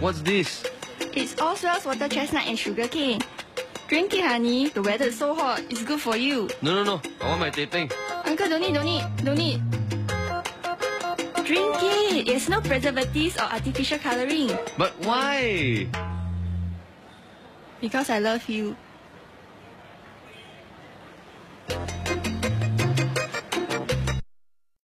What's this? It's all swells, water chestnut and sugar cane. Drink it, honey. The weather is so hot. It's good for you. No, no, no. I want my teh. Uncle, don't need, don't need, don't need. Drink it. It's no preservatives or artificial coloring. But why? Because I love you.